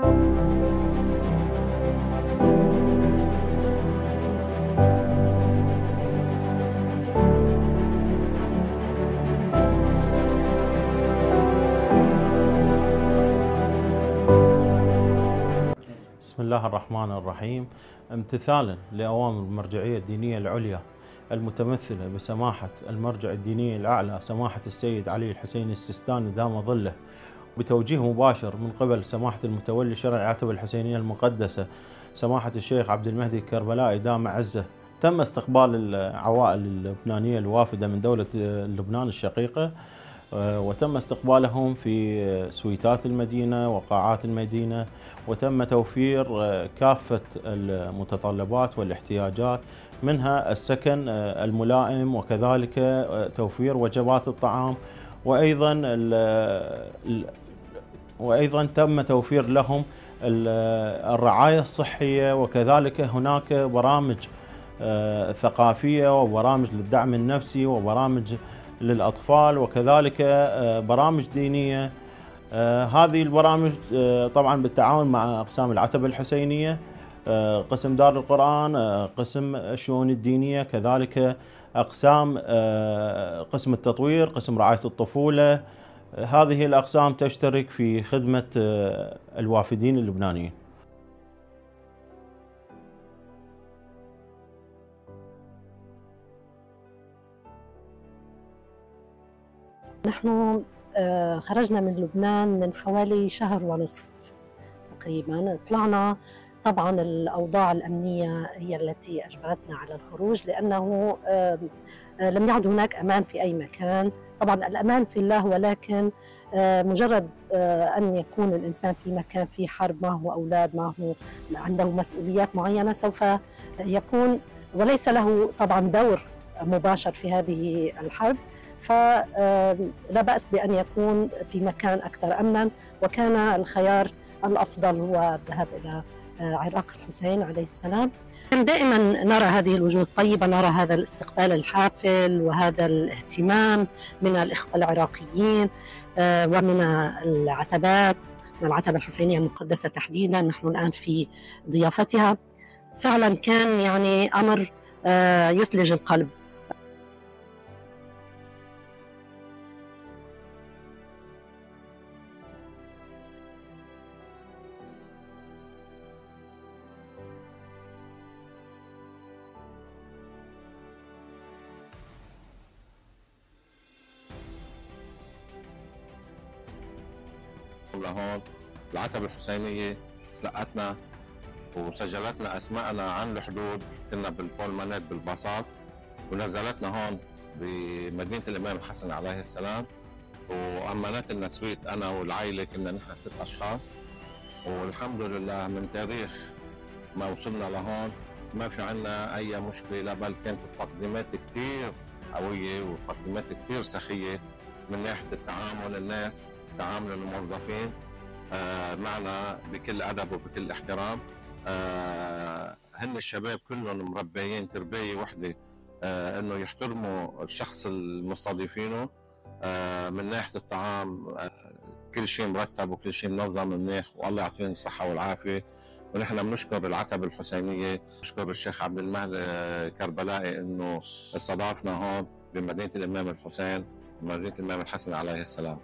بسم الله الرحمن الرحيم. امتثالا لأوامر المرجعية الدينية العليا المتمثلة بسماحة المرجع الديني الأعلى سماحة السيد علي الحسين السيستاني دام ظله بتوجيه مباشر من قبل سماحة المتولي شرع العتبة الحسينية المقدسة سماحة الشيخ عبد المهدي الكربلائي دام عزة. تم استقبال العوائل اللبنانية الوافدة من دولة لبنان الشقيقة وتم استقبالهم في سويتات المدينة وقاعات المدينة وتم توفير كافة المتطلبات والاحتياجات منها السكن الملائم وكذلك توفير وجبات الطعام وأيضا وأيضا تم توفير لهم الرعاية الصحية وكذلك هناك برامج ثقافية وبرامج للدعم النفسي وبرامج للأطفال وكذلك برامج دينية. هذه البرامج طبعا بالتعاون مع أقسام العتبة الحسينية قسم دار القرآن قسم الشؤون الدينية كذلك أقسام قسم التطوير قسم رعاية الطفولة هذه الأقسام تشترك في خدمة الوافدين اللبنانيين. نحن خرجنا من لبنان من حوالي شهر ونصف تقريبا. طلعنا طبعا الأوضاع الأمنية هي التي أجبرتنا على الخروج لأنه لم يعد هناك أمان في أي مكان. طبعا الأمان في الله ولكن مجرد أن يكون الإنسان في مكان في حرب معه أولاد معه عنده مسؤوليات معينة سوف يكون وليس له طبعا دور مباشر في هذه الحرب. فلا بأس بأن يكون في مكان أكثر أمنا وكان الخيار الأفضل هو الذهاب إلى عراق الحسين عليه السلام. دائما نرى هذه الوجوه الطيبة نرى هذا الاستقبال الحافل وهذا الاهتمام من الإخوة العراقيين ومن العتبات من العتبة الحسينية المقدسة تحديدا نحن الآن في ضيافتها. فعلا كان يعني أمر يثلج القلب. لهون العتبة الحسينية سلقتنا وسجلتنا أسماءنا عن الحدود كنا بالبولمانات بالباصات ونزلتنا هون بمدينة الإمام الحسن عليه السلام. وأمنت لنا سويت أنا والعائلة كنا نحن ست أشخاص. والحمد لله من تاريخ ما وصلنا لهون ما في عنا أي مشكلة لا بل كانت التقديمات كثير قوية وتقديمات كثير سخية من ناحية التعامل الناس. تعامل الموظفين آه معنا بكل أدب وبكل احترام آه هن الشباب كلهم مربيين تربية وحدة آه إنه يحترموا الشخص المستضيفينه من ناحية الطعام كل شيء مرتب وكل شيء منظم منيح والله يعطيهم الصحة والعافية. ونحن بنشكر العتبة الحسينية بنشكر الشيخ عبد المهدي كربلائي إنه استضافنا هون بمدينة الإمام الحسين مدينة الإمام الحسن عليه السلام.